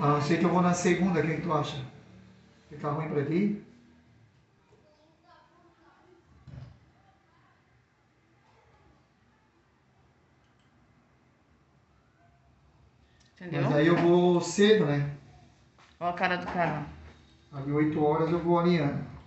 Ah, sei que eu vou na segunda, o que, é que tu acha? Fica ruim pra ti? Entendeu? Mas aí eu vou cedo, né? Olha a cara do cara. Ali 8 horas eu vou alinhando.